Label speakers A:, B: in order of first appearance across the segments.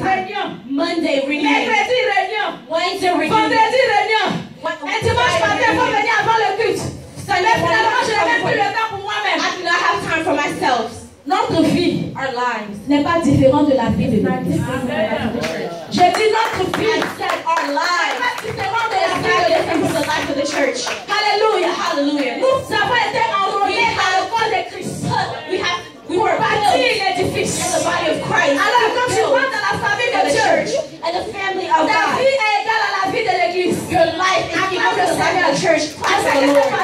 A: Réunion.
B: Monday.
A: Mercredi, réunion.
B: Wednesday reunion.
A: Vendredi, réunion. Et dimanche matin, il faut venir avant le culte. Mais finalement, je n'ai même plus le temps pour moi-même.
B: I do not have time for myself.
A: Notre vie n'est pas différente de la vie de. Je dis notre vie n'est pas différente de la vie de l'Église. Alléluia. Nous avons été enrôlés
B: church.
A: Je
B: Praise
A: sais
B: the Lord.
A: on.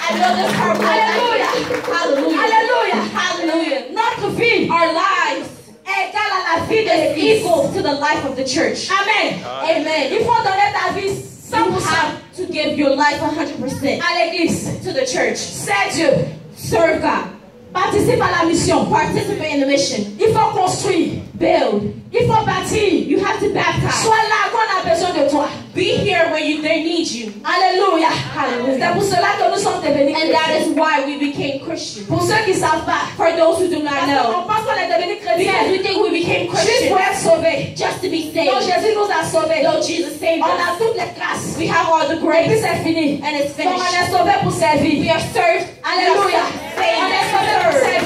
B: I know this part. but I
A: Hallelujah.
B: Hallelujah.
A: Alléluia.
B: Hallelujah.
A: Notre vie
B: Our lives
A: est égale à la vie de
B: is
A: l'Église.
B: equal to the life of the church.
A: Amen.
B: Amen.
A: Il faut donner ta vie
B: You
A: 100%
B: have to give your life 100%
A: à l'Église.
B: to the church.
A: C'est Dieu.
B: Serve God.
A: Participe à la mission.
B: Participate in the mission.
A: Il faut construire.
B: Build.
A: Il faut bâtir.
B: You have to baptize.
A: Sois là quand on a besoin de toi.
B: Be here when you they need you.
A: Alléluia.
B: Hallelujah.
A: C'est pour cela que nous sommes devenus
B: And that is why we became Christians.
A: Pour ceux qui savent pas.
B: For those who do not know.
A: qu'on pense qu'on est devenu
B: Because we think we became
A: juste pour
B: Christians
A: être sauvés.
B: just to be
A: Donc
B: saved.
A: Jésus nous a sauvés.
B: Though Jesus saved
A: On a toutes les classes.
B: We have all the
A: Et puis
B: grace.
A: c'est fini.
B: And it's
A: Donc on
B: finished.
A: est sauvés pour
B: We
A: servir.
B: are served.
A: Alléluia. On est pour servir.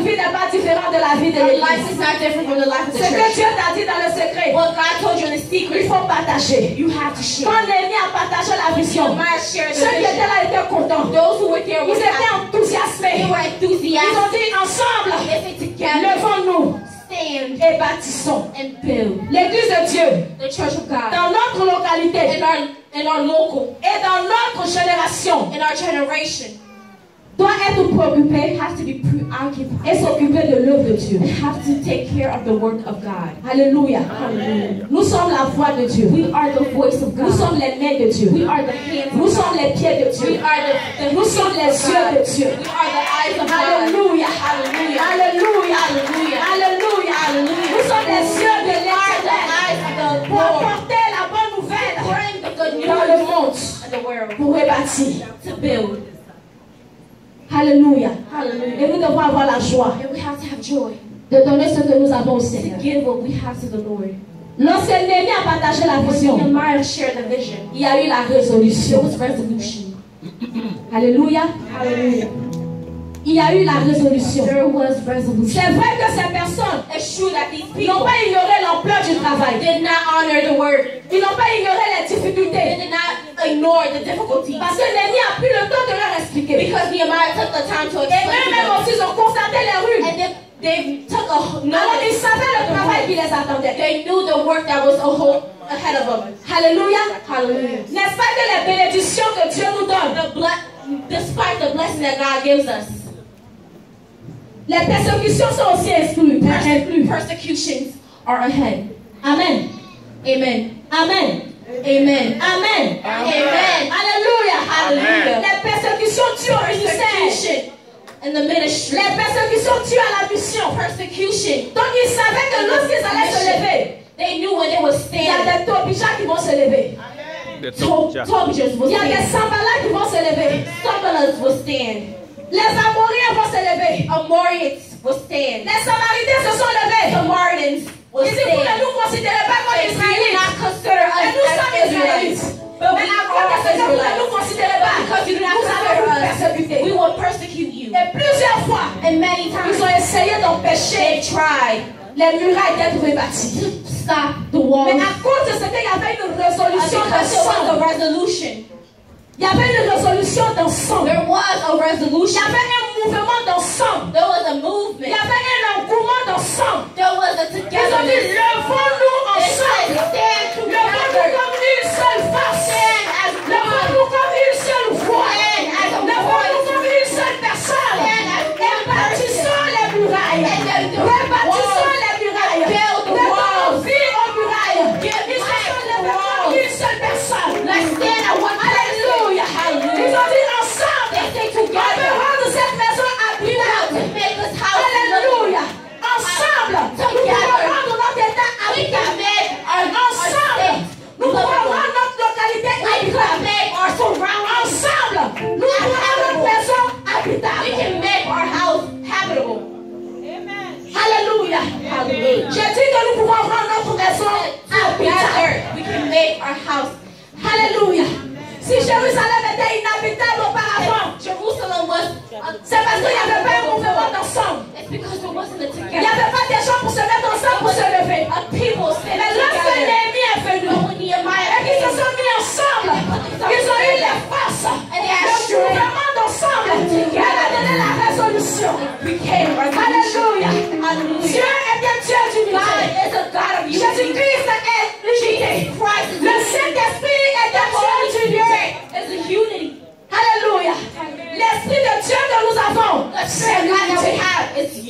A: Notre vie n'est pas différente de la vie de l'Église. Ce que. Dieu t'a dit dans le secret,
B: What God told you in the
A: il faut partager.
B: you have to share.
A: Quand Néhémie a partagé la vision, ceux qui étaient là étaient contents.
B: Those who were there
A: Ils étaient enthousiasmés.
B: They were
A: Ils ont dit ensemble, levons-nous et bâtissons. L'église de Dieu, dans notre localité et dans notre génération,
B: in our generation,
A: doit être préoccupée
B: have to be preoccupied.
A: et s'occuper de l'œuvre de Dieu.
B: We have to take care of the work of God.
A: Alléluia.
B: Hallelujah.
A: Nous sommes la voix de Dieu.
B: We are the voice of
A: Nous
B: God.
A: sommes les mains de Dieu.
B: We are the hands
A: Nous sommes les pieds de
B: We
A: Dieu.
B: are the, the
A: Nous sommes les yeux de. Dieu.
B: We are the eyes of God.
A: Alléluia.
B: Hallelujah.
A: Alléluia.
B: Hallelujah.
A: Alléluia.
B: Hallelujah.
A: Nous sommes les yeux de
B: We are the
A: l'éternel
B: eyes of the
A: pour apporter la bonne nouvelle dans le monde pour rebâtir.
B: to build.
A: Alléluia.
B: Hallelujah.
A: Et nous devons avoir la joie
B: And we have to have joy
A: de donner ce que nous avons au
B: to
A: Seigneur.
B: give what we have to the Lord.
A: Lorsque Néhémie a partagé la
B: When
A: vision,
B: Nehemiah shared the vision,
A: il y a eu la
B: there
A: résolution.
B: was resolution.
A: Alléluia.
B: Hallelujah.
A: Il y a eu la résolution. C'est vrai que ces personnes n'ont pas ignoré l'ampleur du travail.
B: did not honor the word.
A: Ils n'ont pas ignoré les
B: They
A: difficultés.
B: did not ignore the difficulties.
A: Parce que a pris le temps de leur expliquer.
B: Because Nehemiah took the time to
A: Et
B: explain to
A: eux-mêmes
B: them.
A: aussi, ils ont constaté les rues.
B: And they took a
A: Alors, ils savaient le travail qui les attendait.
B: They knew the work that was ahead of them.
A: Alléluia.
B: Hallelujah.
A: N'est-ce pas que les bénédictions que Dieu nous donne,
B: The despite the blessing that God gives us,
A: les persécutions sont aussi exclues. incluses.
B: persecutions are ahead.
A: Amen.
B: Amen.
A: Amen.
B: Amen.
A: Amen.
B: Amen.
A: Alléluia.
B: Hallelujah.
A: Les persécutions tuent au ministère.
B: Persecution in the ministry.
A: Les persécutions tuent à la mission.
B: Persecution.
A: Donc ils savaient que lorsqu'ils allaient se lever,
B: They knew when they would
A: il y a des tobijas qui vont se lever.
B: Would
A: Il y a des sambalas qui vont se lever.
B: Sambalas would stand.
A: Les Amoriens vont se lever.
B: Amorites would stand.
A: Les Samaritains se sont levés.
B: Samaritans would
A: Ils disent, vous ne
B: stand.
A: nous considérez pas comme
B: They
A: Israélites. Mais nous sommes
B: Israelites.
A: Israélites.
B: But
A: Mais
B: we
A: à cause de ce
B: are
A: que vous ne nous
B: Israelites.
A: considérez pas,
B: Because you do not
A: nous allons vous
B: consider us,
A: persécuter.
B: we will persecute you.
A: Et plusieurs fois,
B: And many
A: ils ont
B: times
A: essayé
B: they
A: d'empêcher
B: tried
A: les murailles d'être rebâties.
B: to stop the wall.
A: Mais à cause de ce qu'il y avait une résolution d'ensemble,
B: a resolution.
A: Il y avait une résolution d'ensemble.
B: There was a
A: Il y
B: resolution.
A: avait un mouvement d'ensemble.
B: There was a
A: Il y
B: movement.
A: avait un engouement d'ensemble.
B: There was a
A: Ils ont dit,
B: togetherness.
A: levons-nous ensemble.
B: stand
A: Levons-nous
B: together.
A: comme une seule face. J'ai dit que nous pouvons rendre notre maison habitable.
B: Together, we can make our house.
A: Alléluia. Si Jérusalem était inhabitable auparavant,
B: Jerusalem was.
A: c'est parce qu'il n'y avait pas un mouvement d'ensemble.
B: It's because there wasn't a
A: Il n'y
B: together.
A: avait pas des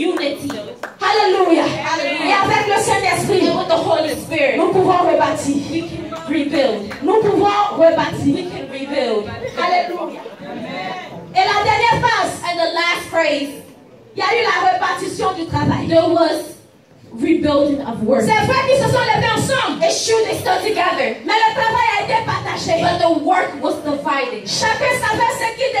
B: unity.
A: Alléluia. Alléluia. Et avec le Saint-Esprit, nous pouvons rebâtir.
B: we can rebuild.
A: Nous pouvons
B: We
A: rebâtir.
B: can rebuild.
A: Alléluia. Et la dernière phase,
B: And the last phrase,
A: il y a eu la répartition du travail.
B: there was rebuilding of work.
A: C'est vrai qu'ils se sont levés ensemble,
B: It's true they stood together,
A: mais le travail a été partagé.
B: but the work was divided.
A: Chacun savait ce qu'il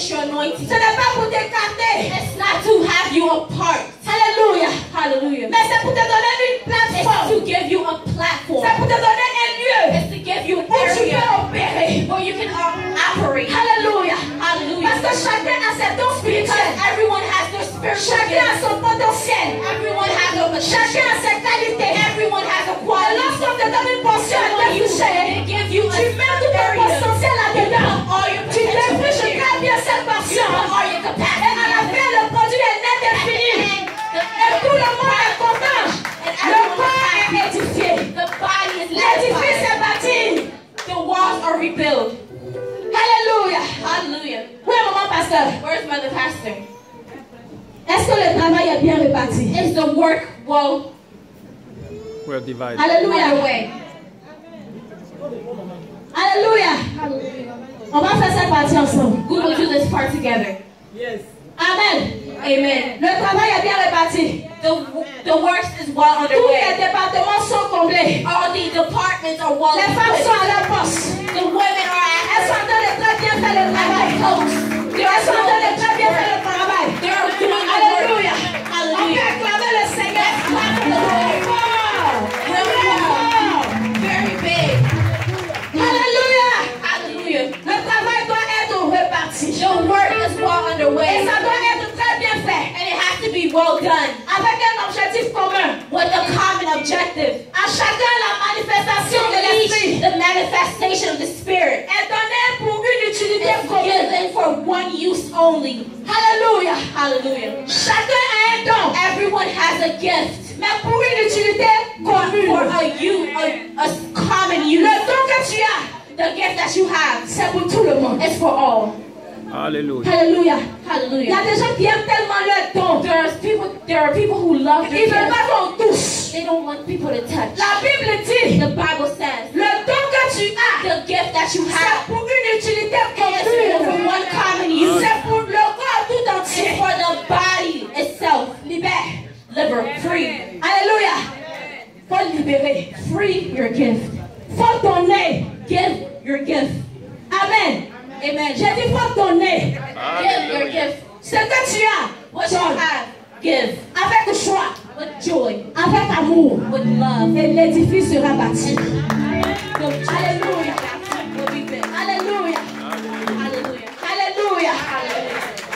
B: diminish your anointing.
A: Ce n'est pas pour t'écarter.
B: It's not to have you apart.
A: Alléluia.
B: Hallelujah.
A: Mais c'est pour te donner une
B: It's to give you a platform.
A: C'est pour te donner un lieu
B: It's to give you an
A: où tu
B: area
A: peux opérer.
B: where you can uh, operate. Hallelujah.
A: Parce que chacun a ses dons
B: Because
A: spirituels.
B: everyone has their spiritual
A: Chacun a
B: gifts.
A: son potentiel.
B: Everyone has
A: Chacun
B: potential.
A: a ses qualités. Est bien
B: the work well
C: We're divided.
A: Alléluia.
B: underway?
A: Alléluia. On va faire cette partie ensemble.
B: We will do this part together. Yes.
A: Amen.
B: Amen.
A: Le travail est bien réparti.
B: The, the work is well
A: Tous les
B: underway.
A: départements sont comblés.
B: All the departments are well
A: Les femmes sont à leur poste.
B: The women are
A: Elles
B: at
A: sont en train de très bien faire le travail. Elles sont en train de manifestation de l'esprit
B: the manifestation of the Spirit
A: est donnée pour une utilité
B: is
A: commune.
B: given for one use only.
A: Hallelujah.
B: Hallelujah.
A: Chacun a un don,
B: Everyone has a gift
A: mais pour une utilité
B: for a you a, a common use.
A: Le don que tu as,
B: The gift that you have
A: c'est pour tout le monde.
B: is for all.
C: Hallelujah.
A: Alléluia. Il y a
B: Hallelujah.
A: des gens qui aiment tellement leur don.
B: There are people. There are people who love their
A: Ils veulent pas qu'on touche.
B: They don't want people to touch.
A: La Bible dit,
B: The Bible says
A: le don que tu as, ah,
B: the gift that you have.
A: c'est pour une utilité
B: is for one common use.
A: C'est pour le corps tout
B: It's for the body itself.
A: Libère.
B: Liber, free.
A: Alléluia. Faut libérer.
B: Free your gift.
A: Faut donner.
B: Love.
A: Et l'édifice sera bâti.
B: The
A: Alléluia. Alléluia.
B: Hallelujah.
A: Alléluia.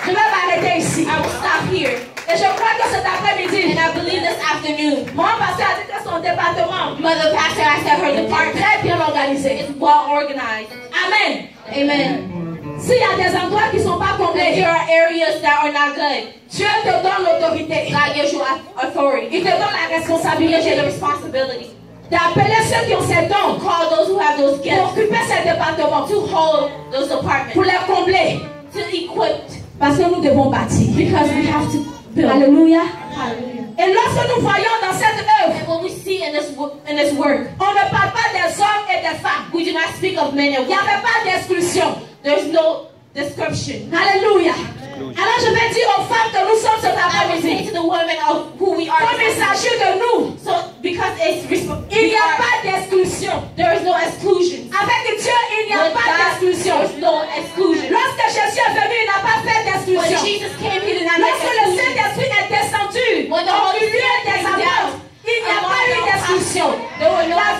A: Je vais m'arrêter ici.
B: I will stop here.
A: Et je crois que cet après-midi,
B: And I believe this afternoon,
A: mon pasteur a dit que son département
B: Mother Pastor, I said her department
A: très bien organisé.
B: is well organized.
A: Amen.
B: Amen.
A: S'il y a des endroits qui ne sont pas comblés,
B: there are areas that are not good,
A: Dieu te donne l'autorité.
B: God gives you au- authority.
A: Il te donne la
B: He gives you
A: responsabilité
B: the responsibility
A: d'appeler ceux qui ont ces dons
B: call those who have those
A: pour
B: gifts
A: occuper ces départements,
B: to hold those departments,
A: pour les combler.
B: to equip,
A: Parce que nous devons bâtir.
B: because we have to build.
A: Alléluia.
B: Hallelujah.
A: Et lorsque nous voyons dans cette œuvre,
B: we see in this in this work,
A: on ne parle pas des hommes et des femmes.
B: we do not speak of men and
A: Il n'y
B: women.
A: avait pas d'exclusion.
B: There's no description.
A: Alléluia. Alors je vais dire aux femmes que nous sommes cet après-midi.
B: to the women of who we are.
A: Comme il s'agit de nous,
B: So because it's
A: il n'y a
B: are-
A: pas d'exclusion.
B: there is no exclusion.
A: Avec Dieu, il n'y a
B: With
A: pas d'exclusion.
B: no exclusion.
A: Lorsque Jésus est venu, il n'a pas fait
B: When
A: d'exclusion.
B: Jesus came, he did not make
A: Lorsque le
B: exclusion.
A: Saint-Esprit est descendu
B: When the
A: au
B: Holy
A: milieu
B: Spirit
A: des
B: down,
A: il n'y a pas eu d'exclusion. La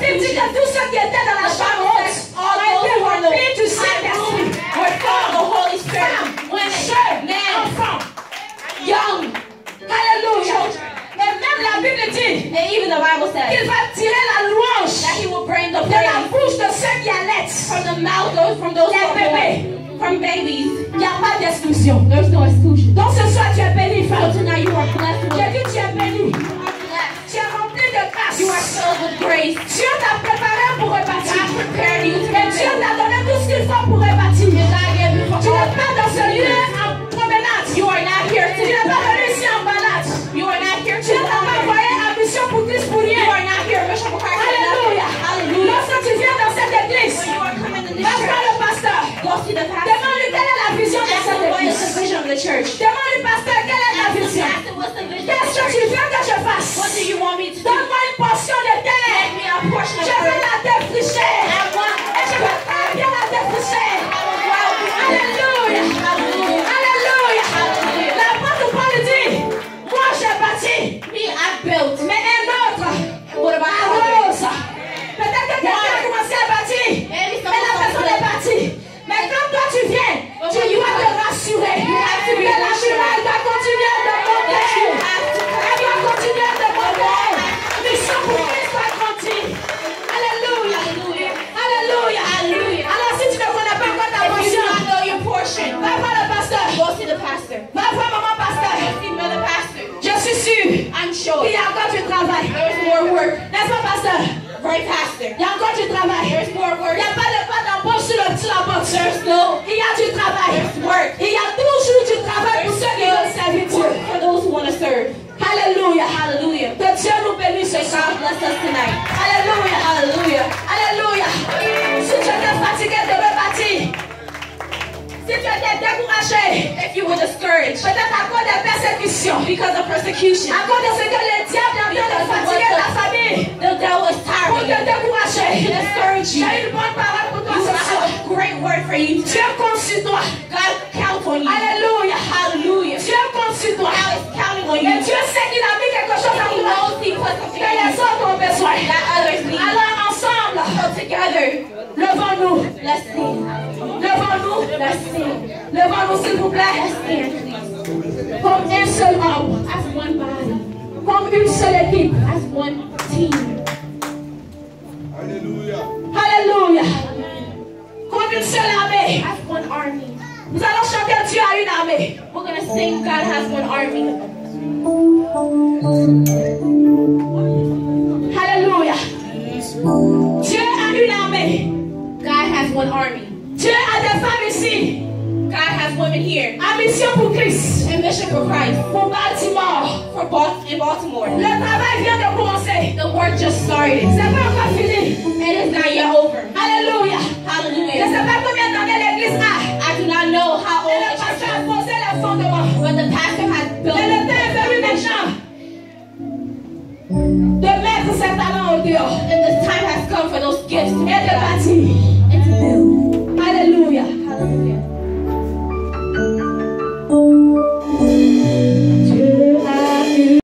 A: Bible dit que
B: exclusion.
A: tous ceux qui étaient dans la chambre
B: those from babies.
A: Il n'y a pas d'exclusion.
B: There's no exclusion.
A: Donc ce soir, tu es béni,
B: So
A: femme.
B: tonight you are blessed.
A: J'ai dit, tu es béni.
B: you are blessed.
A: Tu es rempli de grâce.
B: You are filled with grace.
A: Dieu t'a préparé pour rebâtir.
B: Right, pastor.
A: Il y a encore du travail.
B: There's more work.
A: Il
B: work.
A: n'y a pas de pas d'embauche sur, le, sur la boxe.
B: There's no
A: Il y a du travail.
B: work
A: Il y a toujours du travail pour ceux qui veulent servir Dieu.
B: for those who want to serve.
A: Alléluia.
B: Hallelujah.
A: Que Dieu nous bénisse ce soir.
B: God bless us tonight.
A: Alléluia.
B: Hallelujah.
A: Alléluia. Si tu étais fatigué de rebâtir, si tu étais découragé,
B: If you were discouraged
A: peut-être à cause des persécutions,
B: because of persecution,
A: à cause de ce que
B: discourage you.
A: j'ai une bonne parole pour toi
B: You
A: ce
B: have
A: soir.
B: a great word for you.
A: Dieu compte sur toi.
B: God counts on you. Hallelujah.
A: Sur toi.
B: God is counting on you.
A: Dieu sait qu'il a mis quelque chose en
B: He
A: toi
B: knows He
A: que les autres ont besoin.
B: that others need.
A: Alors ensemble,
B: So together,
A: levons-nous.
B: let's sing.
A: Levons-nous.
B: Let's sing.
A: Levons-nous s'il vous plaît.
B: Let's please.
A: Comme un seul homme.
B: As one body.
A: Comme une seule équipe.
B: As one team.
A: Alléluia. Comme une seule armée.
B: One army.
A: Nous allons chanter Dieu a une armée.
B: We're going to sing God has one army.
A: Alléluia. Dieu a une armée.
B: God has one army.
A: Dieu a des femmes ici.
B: God has women here.
A: En mission pour Christ.
B: And Mission for Christ.
A: Pour Baltimore.
B: For Bal- in Baltimore.
A: Le travail vient de commencer.
B: The work just started. And the time has come for those gifts.